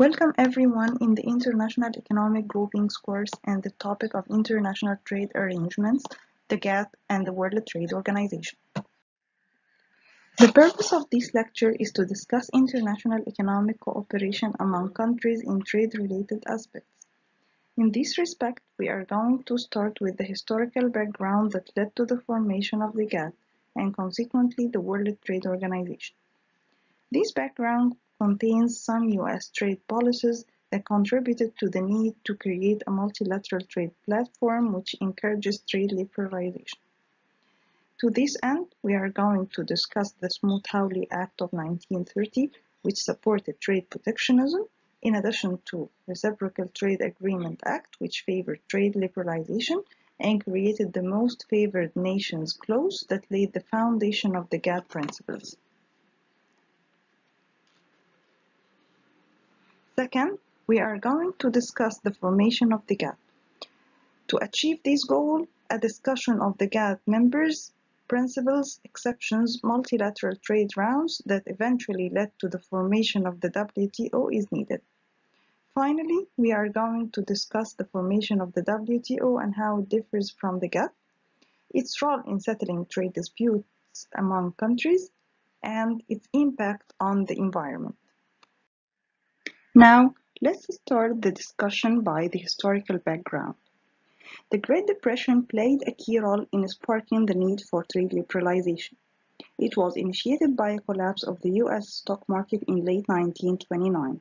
Welcome everyone in the International Economic Groupings course and the topic of International Trade Arrangements, the GATT and the World Trade Organization. The purpose of this lecture is to discuss international economic cooperation among countries in trade-related aspects. In this respect, we are going to start with the historical background that led to the formation of the GATT and consequently the World Trade Organization. This background contains some U.S. trade policies that contributed to the need to create a multilateral trade platform which encourages trade liberalization. To this end, we are going to discuss the Smoot-Hawley Act of 1930, which supported trade protectionism, in addition to the Reciprocal Trade Agreement Act, which favored trade liberalization and created the Most Favored Nations clause that laid the foundation of the GATT principles. Second, we are going to discuss the formation of the GATT. To achieve this goal, a discussion of the GATT members, principles, exceptions, multilateral trade rounds that eventually led to the formation of the WTO is needed. Finally, we are going to discuss the formation of the WTO and how it differs from the GATT, its role in settling trade disputes among countries, and its impact on the environment. Now, let's start the discussion by the historical background. The Great Depression played a key role in sparking the need for trade liberalization. It was initiated by a collapse of the US stock market in late 1929.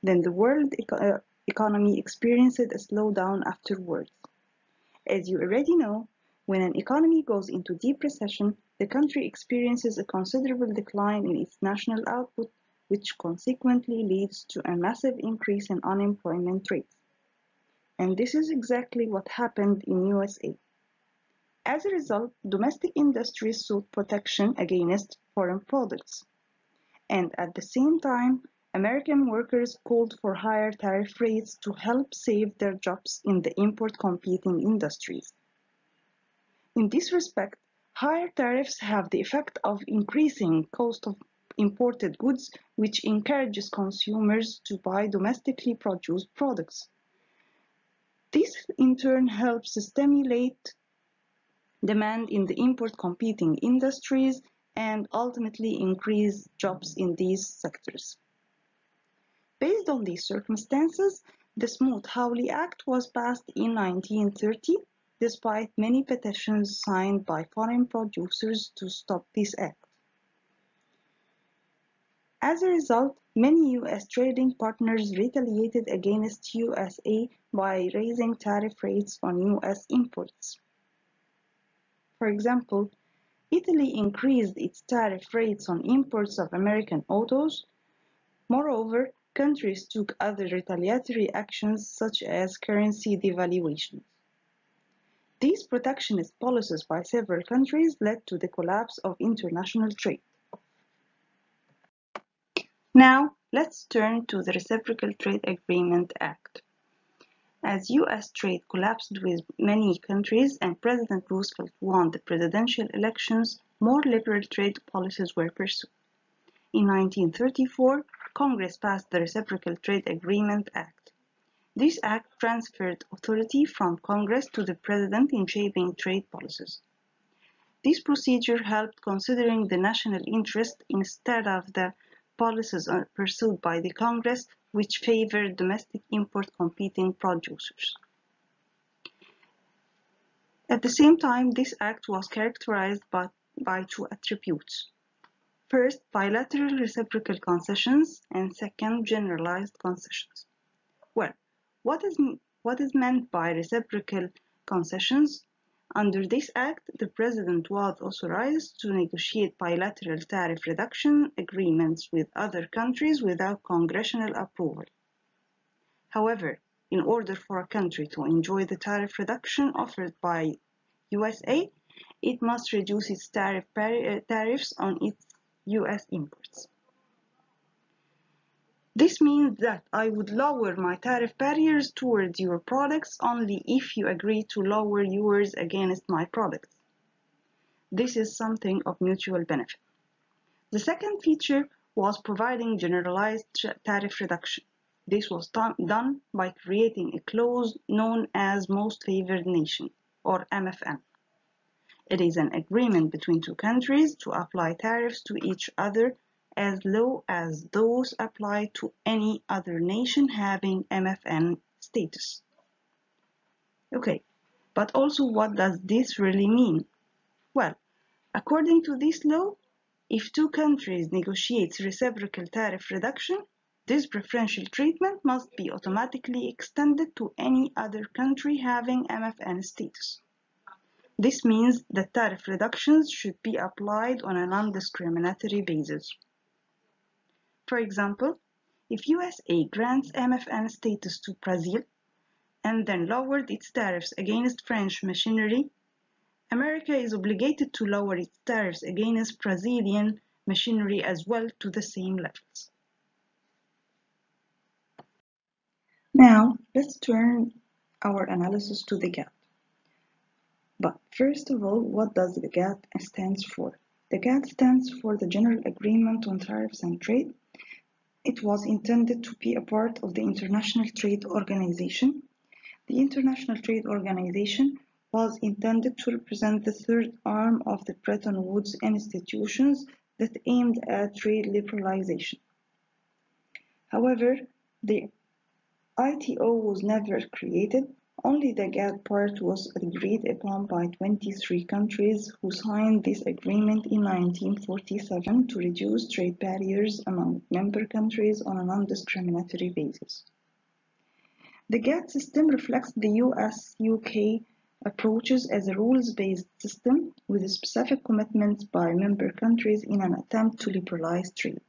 Then the world eco uh, economy experienced a slowdown afterwards. As you already know, when an economy goes into deep recession, the country experiences a considerable decline in its national output which consequently leads to a massive increase in unemployment rates. And this is exactly what happened in USA. As a result, domestic industries sought protection against foreign products. And at the same time, American workers called for higher tariff rates to help save their jobs in the import competing industries. In this respect, higher tariffs have the effect of increasing cost of imported goods, which encourages consumers to buy domestically produced products. This in turn helps stimulate demand in the import competing industries and ultimately increase jobs in these sectors. Based on these circumstances, the Smoot-Hawley Act was passed in 1930 despite many petitions signed by foreign producers to stop this act. As a result, many U.S. trading partners retaliated against USA by raising tariff rates on U.S. imports. For example, Italy increased its tariff rates on imports of American autos. Moreover, countries took other retaliatory actions such as currency devaluations. These protectionist policies by several countries led to the collapse of international trade. Now, let's turn to the Reciprocal Trade Agreement Act. As U.S. trade collapsed with many countries and President Roosevelt won the presidential elections, more liberal trade policies were pursued. In 1934, Congress passed the Reciprocal Trade Agreement Act. This act transferred authority from Congress to the President in shaping trade policies. This procedure helped considering the national interest instead of the policies pursued by the Congress which favor domestic import competing producers. At the same time, this act was characterized by, by two attributes. First, bilateral reciprocal concessions, and second, generalized concessions. Well, what is, what is meant by reciprocal concessions? Under this act, the President was authorized to negotiate bilateral tariff reduction agreements with other countries without congressional approval. However, in order for a country to enjoy the tariff reduction offered by USA, it must reduce its tariff tariffs on its US imports. This means that I would lower my tariff barriers towards your products only if you agree to lower yours against my products. This is something of mutual benefit. The second feature was providing generalized tariff reduction. This was done by creating a clause known as Most Favored Nation, or MFN. It is an agreement between two countries to apply tariffs to each other as low as those applied to any other nation having MFN status. Okay, but also what does this really mean? Well, according to this law, if two countries negotiate reciprocal tariff reduction, this preferential treatment must be automatically extended to any other country having MFN status. This means that tariff reductions should be applied on a non-discriminatory basis. For example, if USA grants MFN status to Brazil and then lowered its tariffs against French machinery, America is obligated to lower its tariffs against Brazilian machinery as well to the same levels. Now, let's turn our analysis to the GATT. But first of all, what does the GATT stands for? The GATT stands for the General Agreement on Tariffs and Trade it was intended to be a part of the International Trade Organization. The International Trade Organization was intended to represent the third arm of the Bretton Woods institutions that aimed at trade liberalization. However, the ITO was never created only the GATT part was agreed upon by 23 countries who signed this agreement in 1947 to reduce trade barriers among member countries on a non-discriminatory basis. The GATT system reflects the US-UK approaches as a rules-based system with specific commitments by member countries in an attempt to liberalize trade.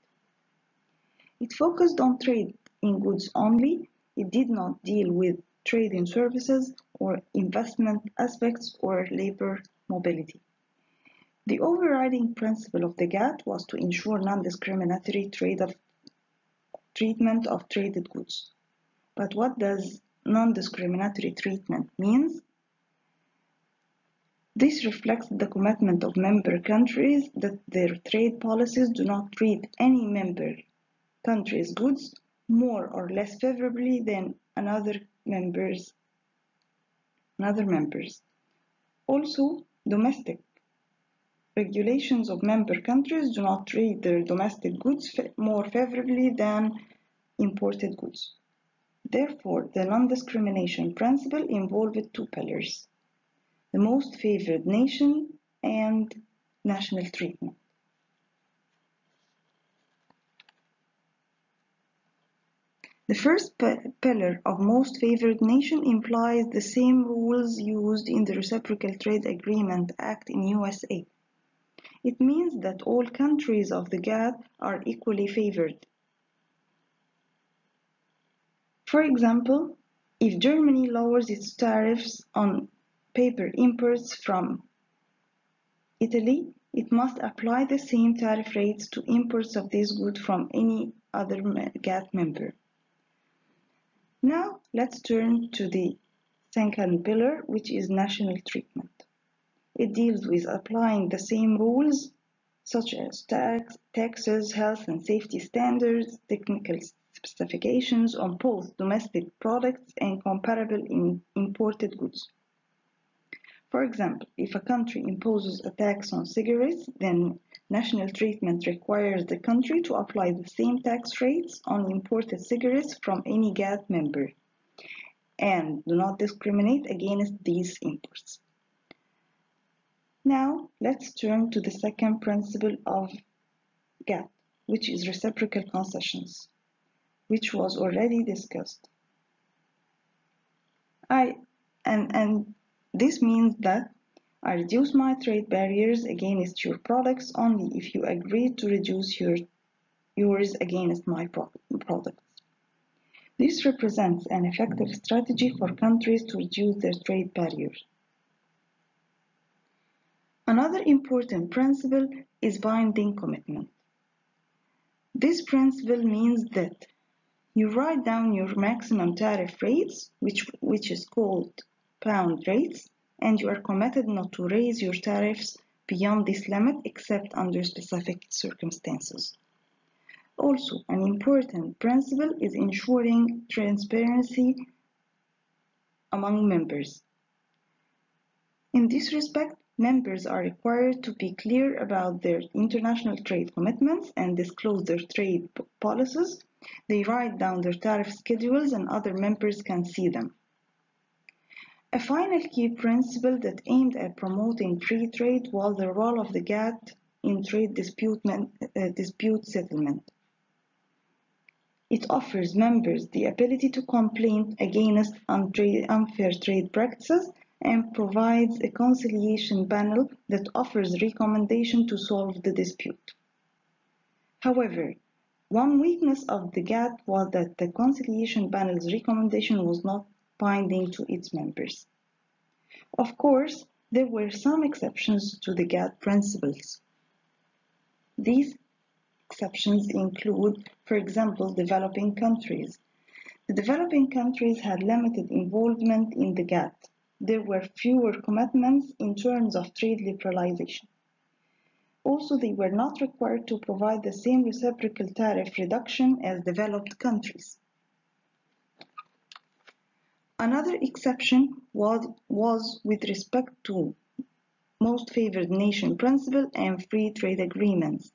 It focused on trade in goods only. It did not deal with trade in services or investment aspects or labor mobility. The overriding principle of the GATT was to ensure non-discriminatory trade of, treatment of traded goods. But what does non-discriminatory treatment means? This reflects the commitment of member countries that their trade policies do not treat any member country's goods more or less favorably than another members and other members. Also, domestic regulations of member countries do not treat their domestic goods more favorably than imported goods. Therefore, the non-discrimination principle involved two pillars, the most favored nation and national treatment. The first pillar of Most Favored Nation implies the same rules used in the Reciprocal Trade Agreement Act in USA. It means that all countries of the GATT are equally favored. For example, if Germany lowers its tariffs on paper imports from Italy, it must apply the same tariff rates to imports of this good from any other GATT member. Now let's turn to the second pillar, which is national treatment. It deals with applying the same rules such as tax, taxes, health and safety standards, technical specifications on both domestic products and comparable imported goods. For example, if a country imposes a tax on cigarettes, then national treatment requires the country to apply the same tax rates on imported cigarettes from any GATT member and do not discriminate against these imports. Now, let's turn to the second principle of GATT, which is reciprocal concessions, which was already discussed. I and and this means that I reduce my trade barriers against your products only if you agree to reduce your, yours against my products. This represents an effective strategy for countries to reduce their trade barriers. Another important principle is binding commitment. This principle means that you write down your maximum tariff rates, which, which is called bound rates, and you are committed not to raise your tariffs beyond this limit except under specific circumstances. Also, an important principle is ensuring transparency among members. In this respect, members are required to be clear about their international trade commitments and disclose their trade policies. They write down their tariff schedules and other members can see them. A final key principle that aimed at promoting free trade was the role of the GATT in trade dispute, uh, dispute settlement. It offers members the ability to complain against unfair trade practices and provides a conciliation panel that offers recommendation to solve the dispute. However, one weakness of the GATT was that the conciliation panel's recommendation was not binding to its members. Of course, there were some exceptions to the GATT principles. These exceptions include, for example, developing countries. The developing countries had limited involvement in the GATT. There were fewer commitments in terms of trade liberalization. Also, they were not required to provide the same reciprocal tariff reduction as developed countries. Another exception was, was with respect to most favored nation principle and free trade agreements.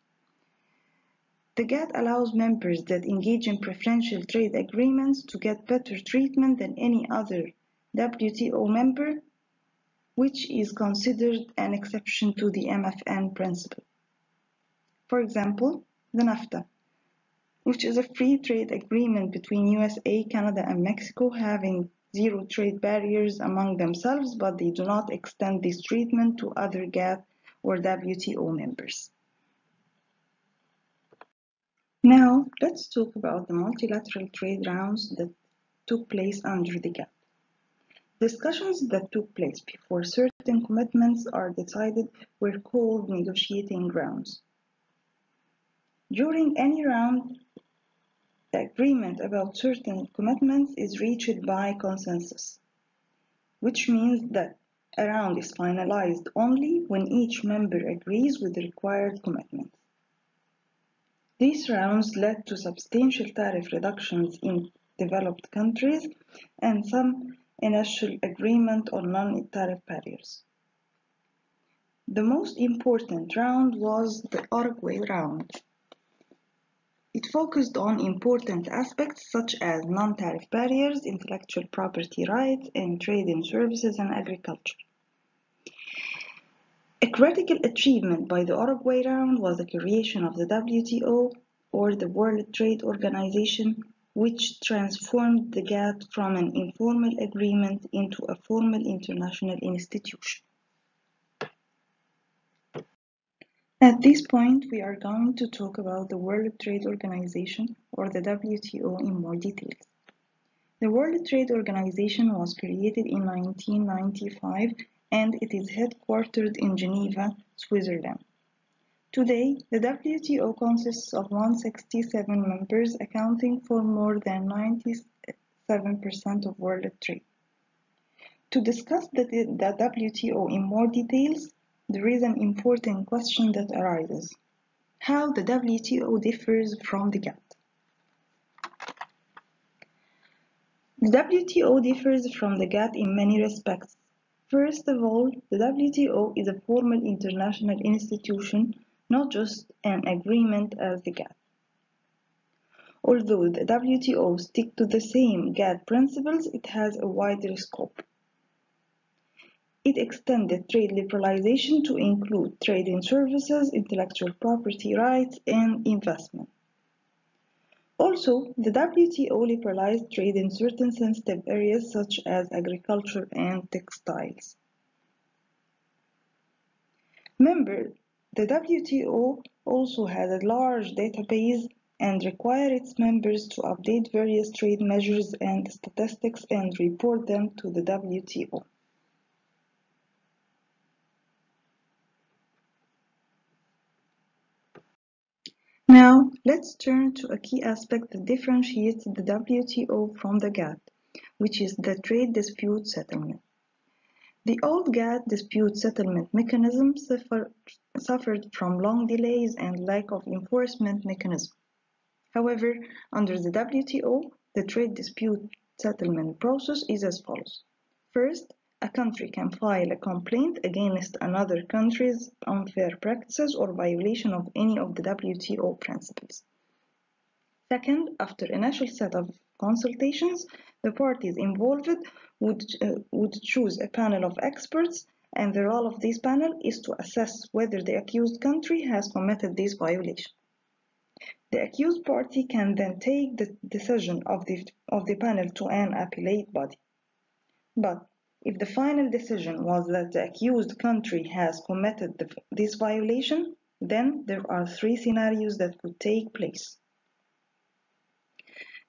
The GATT allows members that engage in preferential trade agreements to get better treatment than any other WTO member, which is considered an exception to the MFN principle. For example, the NAFTA, which is a free trade agreement between USA, Canada, and Mexico having zero trade barriers among themselves, but they do not extend this treatment to other GATT or WTO members. Now, let's talk about the multilateral trade rounds that took place under the GATT. Discussions that took place before certain commitments are decided were called negotiating rounds. During any round, the agreement about certain commitments is reached by consensus, which means that a round is finalized only when each member agrees with the required commitments. These rounds led to substantial tariff reductions in developed countries and some initial agreement on non-tariff barriers. The most important round was the Uruguay round. It focused on important aspects such as non-tariff barriers, intellectual property rights, and trade in services and agriculture. A critical achievement by the Uruguay round was the creation of the WTO, or the World Trade Organization, which transformed the GATT from an informal agreement into a formal international institution. At this point, we are going to talk about the World Trade Organization or the WTO in more details. The World Trade Organization was created in 1995 and it is headquartered in Geneva, Switzerland. Today, the WTO consists of 167 members accounting for more than 97% of world trade. To discuss the, the WTO in more details, there is an important question that arises. How the WTO differs from the GATT. The WTO differs from the GATT in many respects. First of all, the WTO is a formal international institution, not just an agreement as the GATT. Although the WTO sticks to the same GATT principles, it has a wider scope. It extended trade liberalization to include trade in services, intellectual property rights, and investment. Also, the WTO liberalized trade in certain sensitive areas such as agriculture and textiles. Remember, the WTO also has a large database and require its members to update various trade measures and statistics and report them to the WTO. Now, let's turn to a key aspect that differentiates the WTO from the GATT, which is the trade dispute settlement. The old GATT dispute settlement mechanism suffered, suffered from long delays and lack of enforcement mechanism. However, under the WTO, the trade dispute settlement process is as follows. First, a country can file a complaint against another country's unfair practices or violation of any of the WTO principles. Second, after initial set of consultations, the parties involved would, uh, would choose a panel of experts and the role of this panel is to assess whether the accused country has committed this violation. The accused party can then take the decision of the, of the panel to an appellate body. But if the final decision was that the accused country has committed the, this violation, then there are three scenarios that could take place.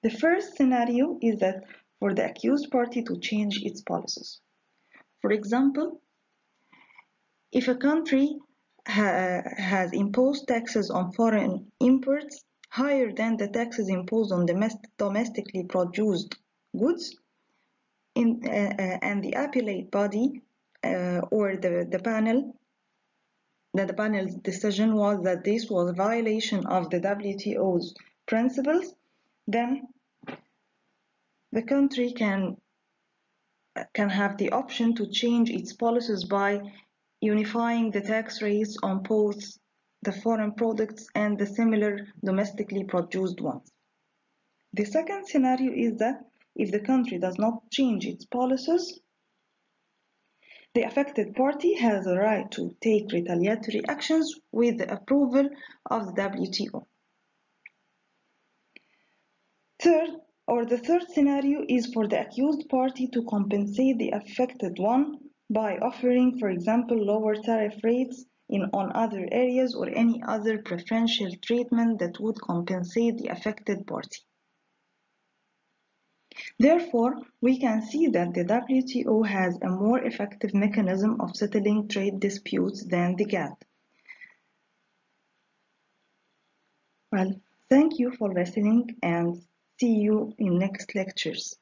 The first scenario is that for the accused party to change its policies. For example, if a country ha has imposed taxes on foreign imports higher than the taxes imposed on domestically produced goods, in, uh, uh, and the appellate body uh, or the, the panel that the panel's decision was that this was a violation of the WTO's principles, then the country can can have the option to change its policies by unifying the tax rates on both the foreign products and the similar domestically produced ones. The second scenario is that if the country does not change its policies, the affected party has a right to take retaliatory actions with the approval of the WTO. Third, or the third scenario is for the accused party to compensate the affected one by offering, for example, lower tariff rates in, on other areas or any other preferential treatment that would compensate the affected party. Therefore, we can see that the WTO has a more effective mechanism of settling trade disputes than the GATT. Well, thank you for listening and see you in next lectures.